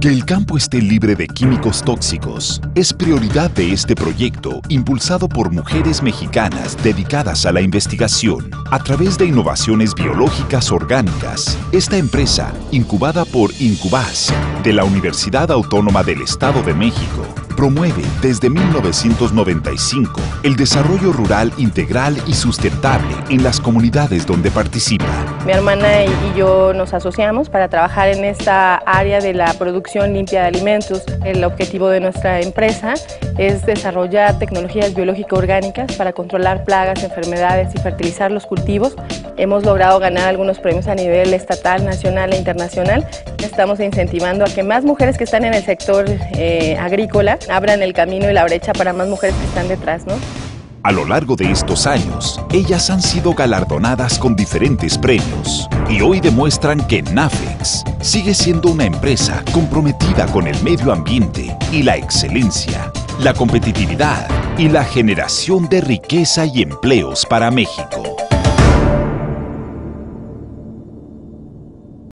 Que el campo esté libre de químicos tóxicos es prioridad de este proyecto impulsado por mujeres mexicanas dedicadas a la investigación. A través de innovaciones biológicas orgánicas, esta empresa, incubada por Incubas, de la Universidad Autónoma del Estado de México, promueve desde 1995 el desarrollo rural integral y sustentable en las comunidades donde participa. Mi hermana y yo nos asociamos para trabajar en esta área de la producción limpia de alimentos. El objetivo de nuestra empresa es desarrollar tecnologías biológico-orgánicas para controlar plagas, enfermedades y fertilizar los cultivos. Hemos logrado ganar algunos premios a nivel estatal, nacional e internacional. Estamos incentivando a que más mujeres que están en el sector eh, agrícola abran el camino y la brecha para más mujeres que están detrás, ¿no? A lo largo de estos años, ellas han sido galardonadas con diferentes premios y hoy demuestran que Nafex sigue siendo una empresa comprometida con el medio ambiente y la excelencia, la competitividad y la generación de riqueza y empleos para México.